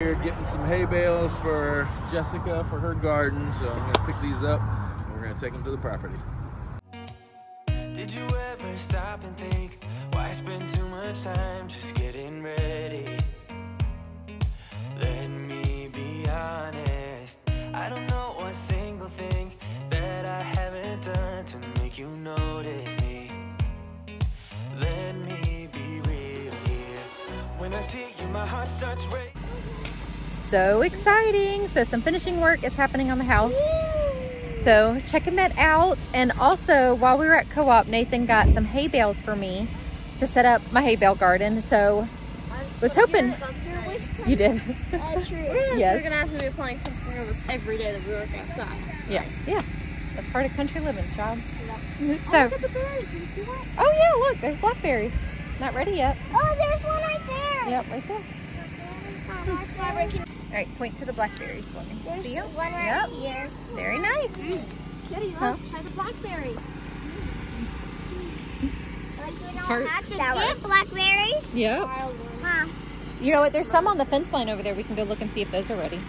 We're getting some hay bales for Jessica for her garden, so I'm gonna pick these up and we're gonna take them to the property. Did you ever stop and think why i spend too much time just getting ready? Let me be honest. I don't know a single thing that I haven't done to make you notice me. Let me be real here. When I see you, my heart starts racing. So exciting. So some finishing work is happening on the house. So checking that out. And also while we were at co-op, Nathan got some hay bales for me to set up my hay bale garden. So was hoping you did. Uh, yes. We're gonna have to be applying sunscreen almost every day that we work outside. Yeah, yeah. That's part of country living, child. Oh, So, look at the berries. Can you see that? oh yeah, look, there's blackberries. Not ready yet. Oh, there's one right there. Yep, right there. Oh, why we're All right, point to the blackberries for me. There's See 'em? one right Yep. here. Very nice. Kitty, Huh? look, try the blackberry. Like you know Tart. how to get blackberries? Yep. Huh? You know what? There's some on the fence line over there. We can go look and see if those are ready.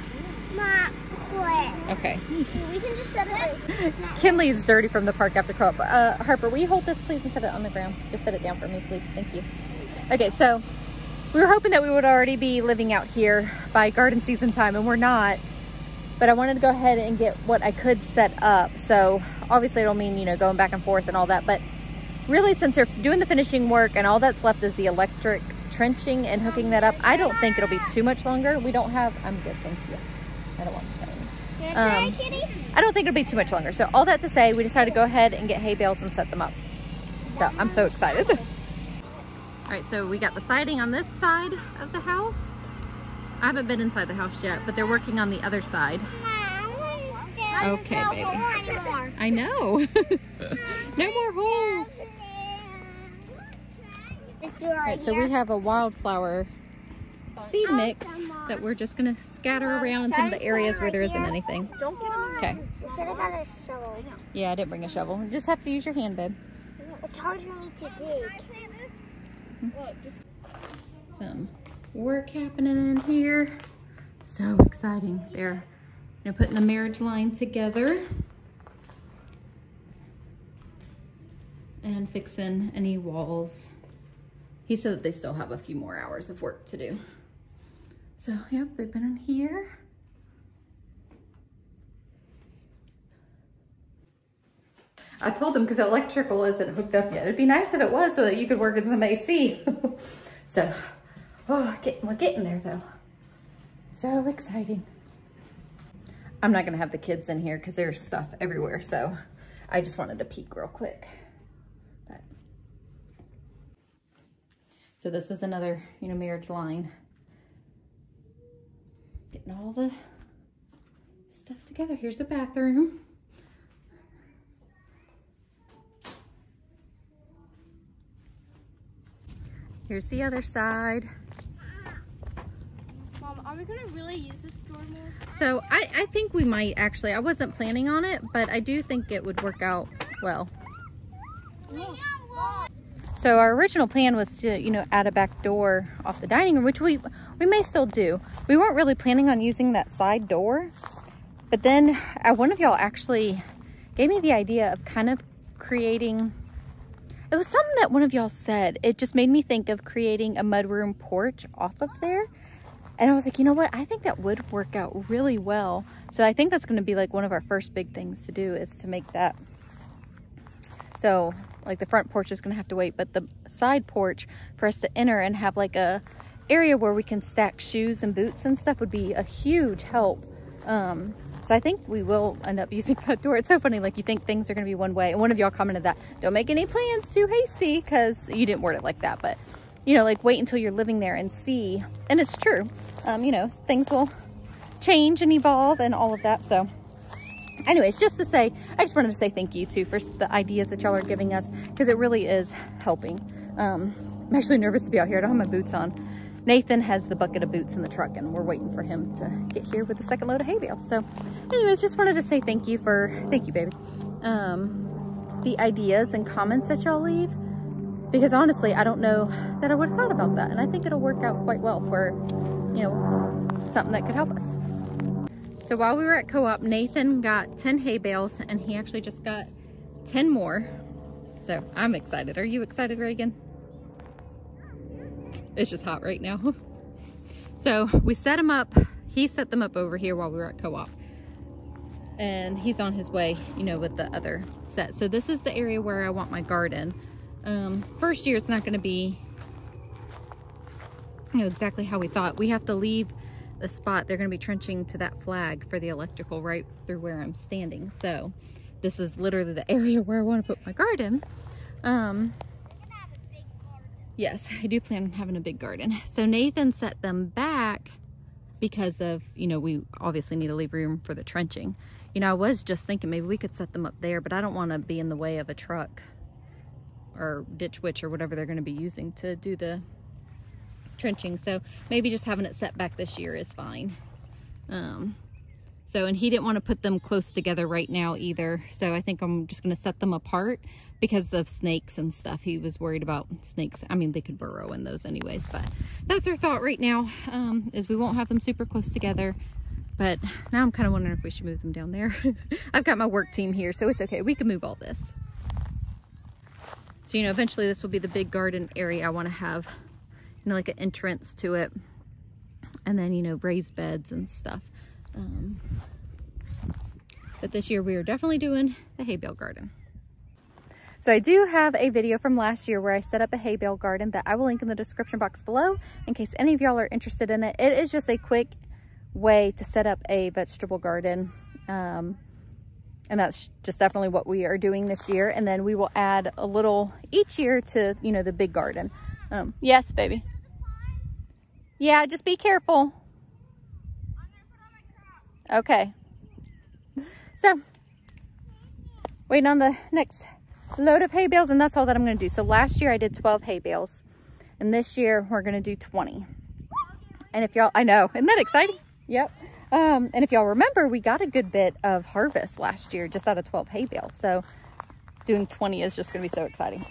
Okay. We can just set it right. Kinley is dirty from the park after co-op. Uh, Harper, will you hold this please and set it on the ground? Just set it down for me, please. Thank you. Okay, so we were hoping that we would already be living out here by garden season time, and we're not. But I wanted to go ahead and get what I could set up. So obviously it'll mean, you know, going back and forth and all that. But really, since they're doing the finishing work and all that's left is the electric trenching and hooking that up, I don't think it'll be too much longer. We don't have, I'm good, thank you. I don't want to tell you. Um, Kitty? I don't think it'll be too much longer. So all that to say, we decided to go ahead and get hay bales and set them up. So I'm so excited. All right, so we got the siding on this side of the house. I haven't been inside the house yet, but they're working on the other side. Okay, baby. I know. no more holes. Right, so we have a wildflower seed mix that we're just gonna scatter around in some of the areas where there isn't anything. Don't get them. Okay. Yeah, I didn't bring a shovel. You just have to use your hand, babe. It's hard for me to dig. Some work happening in here. So exciting. They're know, putting the marriage line together. And fixing any walls. He said that they still have a few more hours of work to do. So, yep, they've been in here. I told them because electrical isn't hooked up yet. It'd be nice if it was so that you could work in some AC. so, oh, we're getting there though. So exciting. I'm not gonna have the kids in here because there's stuff everywhere. So I just wanted to peek real quick. But. So this is another, you know, marriage line. Getting all the stuff together. Here's the bathroom. Here's the other side. Mom, are we gonna really use this store more? So I, I think we might actually, I wasn't planning on it, but I do think it would work out well. So our original plan was to, you know, add a back door off the dining room, which we, we may still do. We weren't really planning on using that side door, but then uh, one of y'all actually gave me the idea of kind of creating, it was something that one of y'all said. It just made me think of creating a mudroom porch off of there. And I was like, you know what? I think that would work out really well. So I think that's going to be like one of our first big things to do is to make that. So like the front porch is going to have to wait, but the side porch for us to enter and have like a area where we can stack shoes and boots and stuff would be a huge help. Um, so I think we will end up using that door. It's so funny, like you think things are going to be one way. And one of y'all commented that, don't make any plans too hasty because you didn't word it like that, but you know, like wait until you're living there and see. And it's true. Um, you know, things will change and evolve and all of that. So anyways, just to say, I just wanted to say thank you too for the ideas that y'all are giving us because it really is helping. Um, I'm actually nervous to be out here. I don't have my boots on. Nathan has the bucket of boots in the truck and we're waiting for him to get here with the second load of hay bales. So anyways, just wanted to say thank you for, thank you, baby. Um, the ideas and comments that y'all leave because honestly, I don't know that I would have thought about that. And I think it'll work out quite well for, you know, something that could help us. So while we were at co-op, Nathan got 10 hay bales and he actually just got 10 more. So I'm excited. Are you excited, Reagan? It's just hot right now. So we set them up. He set them up over here while we were at co-op. And he's on his way, you know, with the other set. So this is the area where I want my garden. Um, first year, it's not going to be you know, exactly how we thought. We have to leave the spot. They're going to be trenching to that flag for the electrical right through where I'm standing. So this is literally the area where I want to put my garden. Um, yes, I do plan on having a big garden. So Nathan set them back because of, you know, we obviously need to leave room for the trenching. You know, I was just thinking maybe we could set them up there, but I don't want to be in the way of a truck or ditch witch or whatever they're going to be using to do the trenching. So maybe just having it set back this year is fine. Um, so, and he didn't want to put them close together right now either. So I think I'm just going to set them apart because of snakes and stuff. He was worried about snakes. I mean, they could burrow in those anyways, but that's our thought right now um, is we won't have them super close together. But now I'm kind of wondering if we should move them down there. I've got my work team here, so it's okay. We can move all this. So, you know, eventually this will be the big garden area I want to have, you know, like an entrance to it. And then, you know, raised beds and stuff. Um, but this year we are definitely doing the hay bale garden. So I do have a video from last year where I set up a hay bale garden that I will link in the description box below in case any of y'all are interested in it. It is just a quick way to set up a vegetable garden. Um, and that's just definitely what we are doing this year. And then we will add a little each year to, you know, the big garden. Um, yes, baby. Yeah, just be careful. Okay. So, waiting on the next load of hay bales and that's all that I'm going to do. So last year I did 12 hay bales and this year we're going to do 20. And if y'all, I know, isn't that exciting? Yep. Um, and if y'all remember, we got a good bit of harvest last year just out of 12 hay bales. So doing 20 is just going to be so exciting.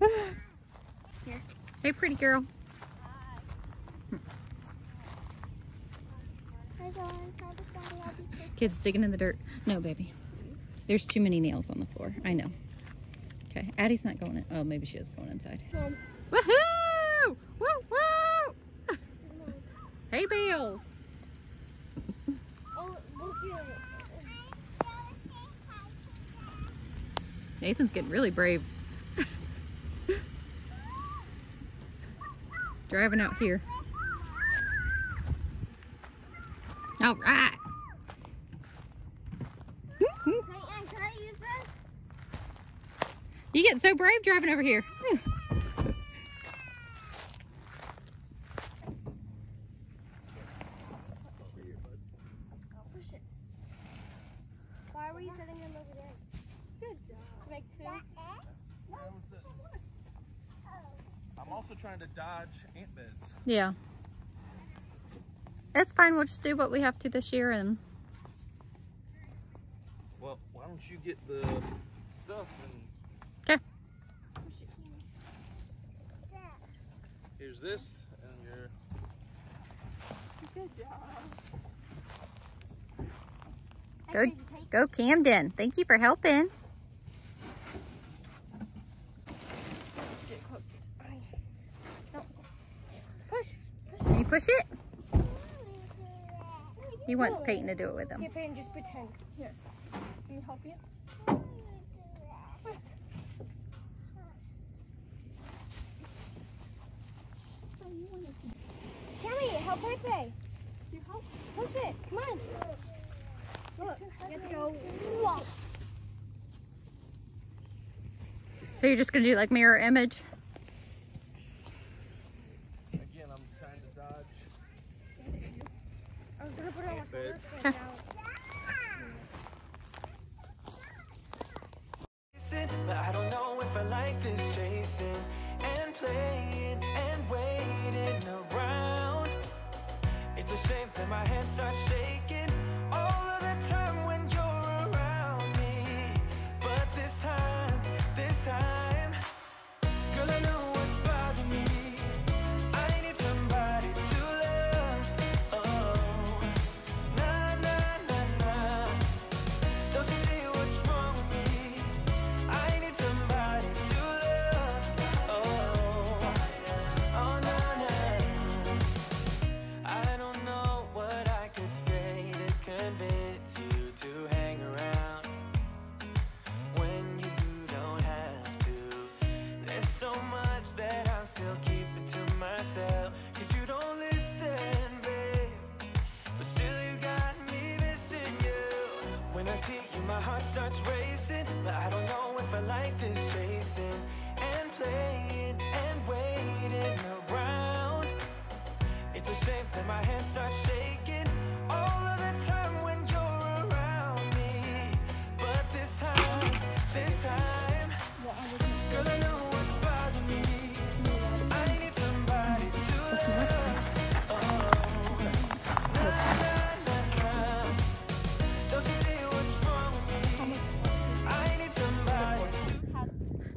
Here. Hey, pretty girl. Kids digging in the dirt. No, baby. There's too many nails on the floor. I know. Okay, Addie's not going in. Oh, maybe she is going inside. Woohoo! Woo woo! Hey, Bales. Oh, look. Nathan's getting really brave. Driving out here. All right. Hey, Ann, can I use this? You get so brave driving over here. I'll push it. Why were you setting them over there? Good job. To make? I'm also trying to dodge ant beds. Yeah. It's fine. We'll just do what we have to this year and Well, why don't you get the stuff and okay. here's this and your Go, go Camden. Thank you for helping. Push. Can you push it? He wants Peyton to do it with him. Here, Peyton, just pretend. Here. Can you help you? What? Cammy, help birthday. You help? Push it. Come on. Look, you have to go. Whoa. So you're just gonna do like mirror image? again I'm trying to dodge I was gonna put it on my bed. shoulder. so now- chasing, But I don't know if I like this chasing and playing a shame that my hands start shaking all of the time starts racing, but I don't know if I like this chasing and playing and waiting around. It's a shame that my hands start shaking all of the time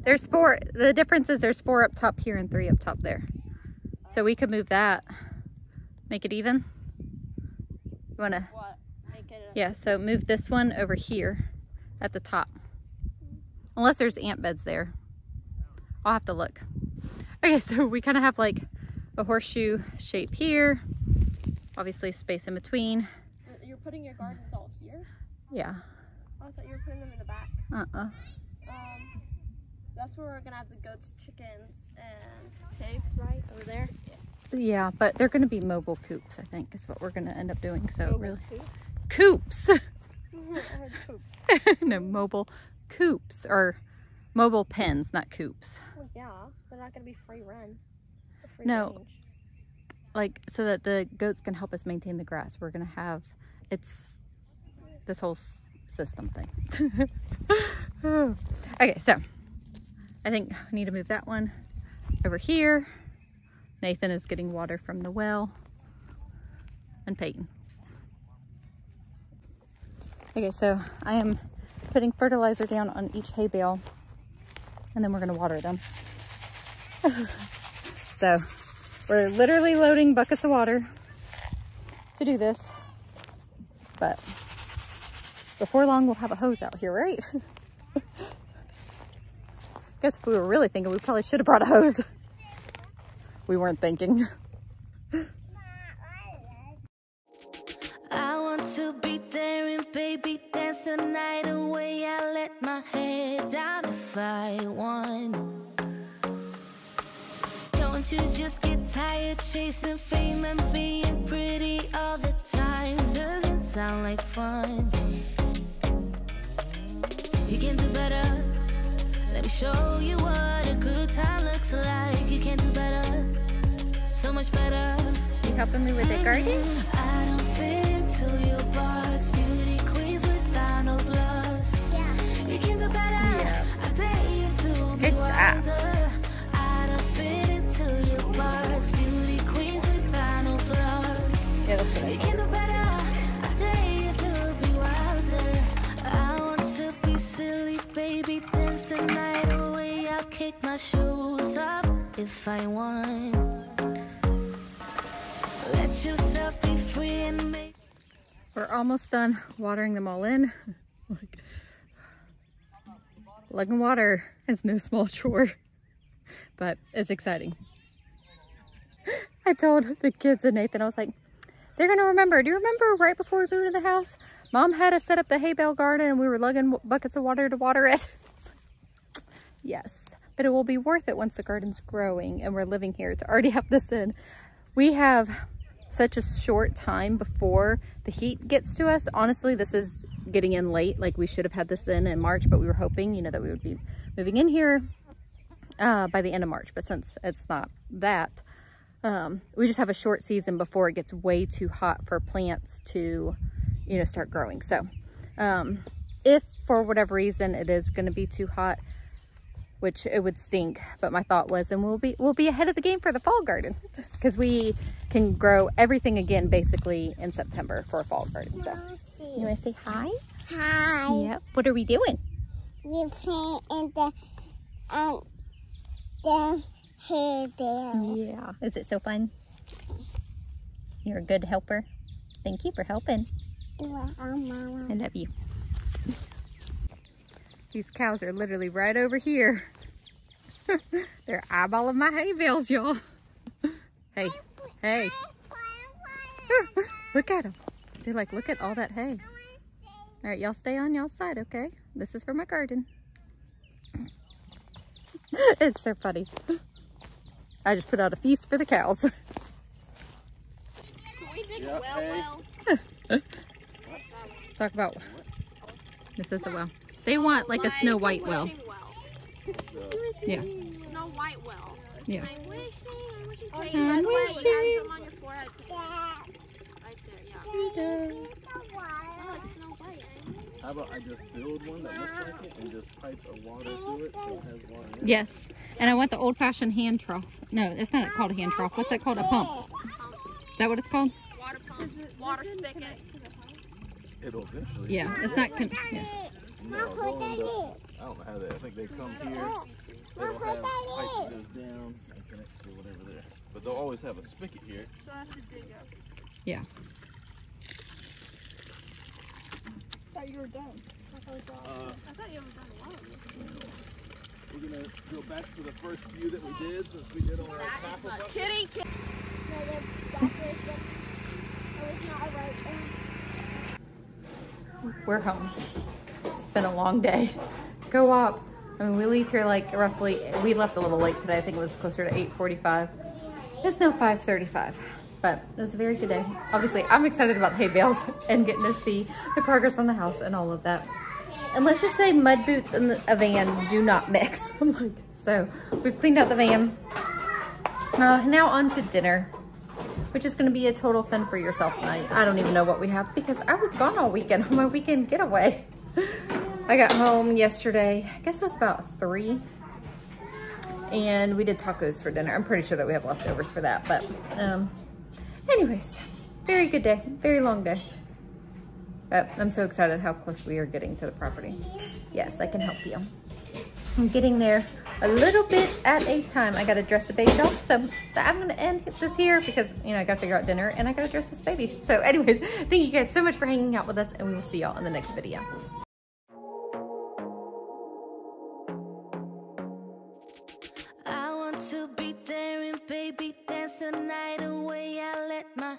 There's four. The difference is there's four up top here and three up top there. So we could move that. Make it even. You wanna? What? Make it Yeah. So move this one over here at the top. Unless there's ant beds there. I'll have to look. Okay, so we kind of have like a horseshoe shape here. Obviously space in between. you're putting your gardens all here? Yeah. Oh, I thought you were putting them in the back. Uh-uh. That's where we're gonna have the goats, chickens, and pigs, right? Over there? Yeah, but they're going to be mobile coops, I think, is what we're going to end up doing. So Mobile really, coops. coops. I heard no, mobile coops or mobile pens, not coops. Well, yeah, they're not gonna be free run. Free No. range. Like so that the goats can help us maintain the grass. We're going to have it's this whole system thing. okay, so I think I need to move that one over here. Nathan is getting water from the well and Peyton. Okay, so I am putting fertilizer down on each hay bale and then we're gonna water them. so we're literally loading buckets of water to do this, but before long we'll have a hose out here, right? Guess if we were really thinking, we probably should have brought a hose. We weren't thinking. I want to be daring, baby, dance the night away. I let my head down if I want. Don't you just get tired chasing fame and being pretty all the time? Doesn't sound like fun. Let show you what a good time looks like. You can do better, so much better. You helping me with the garden? If I want. Let yourself be free and. We're almost done watering them all in. Lugging water is no small chore, but it's exciting. I told the kids and Nathan, I was like, they're gonna remember. Do you remember right before we moved into the house? Mom had us set up the hay bale garden and we were lugging buckets of water to water it. yes, but it will be worth it once the garden's growing and we're living here to already have this in. We have such a short time before the heat gets to us. Honestly, this is getting in late. Like we should have had this in in March, but we were hoping, you know, that we would be moving in here uh, by the end of March. But since it's not that, um, we just have a short season before it gets way too hot for plants to, you know, start growing. So um, if for whatever reason it is going to be too hot, which it would stink. But my thought was, and we'll be we'll be ahead of the game for the fall garden because we can grow everything again basically in September for a fall garden. So you want to say hi? Hi. Yep. What are we doing? We play in the um the bale. Yeah. Is it so fun? You're a good helper. Thank you for helping. Well, um, Mama. I love you. These cows are literally right over here. They're eyeballing my hay bales, y'all. hey, hey. look at them. They're like, look at all that hay. All right, y'all stay on y'all side, okay? This is for my garden. it's so funny. I just put out a feast for the cows. Can we dig Yeah, well hey. well? Talk about This is a well. They want like a Snow White well. well. Yeah. Snow White well. Yeah. I'm wishing, I'm wishing. Oh, I'm yeah, by the way, you wishing. have some on your forehead. Right there, yeah. Oh, it's Snow White. I'm wishing. How about I just build one that looks like it and just pipe a water through it so it has water in it? Yes. And I want the old fashioned hand trough. No, it's not called a hand trough. What's that called? A pump. Is that what it's called? Water pump, water spigot. It'll eventually. Yeah. It's not. Con- yeah. No, they'll end up- I don't know how they. I think they come here. It'll have a pipe that goes down and connects to whatever there. But they'll always have a spigot here. So I have to dig up. Yeah. thought you were done. Uh, I thought you were done a while ago. we're gonna go back to the first few that we did since we did on our tackle bucket. Kitty, kitty. We're home. It's been a long day. Go up. I mean, we leave here like roughly, we left a little late today. I think it was closer to 8.45. It's now 5.35, but it was a very good day. Obviously, I'm excited about the hay bales and getting to see the progress on the house and all of that. And let's just say mud boots and a van do not mix. I'm like, so we've cleaned out the van. Uh, now on to dinner which is going to be a total fend for yourself night. I don't even know what we have because I was gone all weekend on my weekend getaway. I got home yesterday, I guess it was about three. And we did tacos for dinner. I'm pretty sure that we have leftovers for that. But um, anyways, very good day, very long day. But I'm so excited how close we are getting to the property. Yes, I can help you. I'm getting there a little bit at a time. I gotta dress the baby doll. So I'm gonna end this here because, you know, I gotta figure out dinner and I gotta dress this baby. So anyways, thank you guys so much for hanging out with us and we will see y'all in the next video. The night away. I let my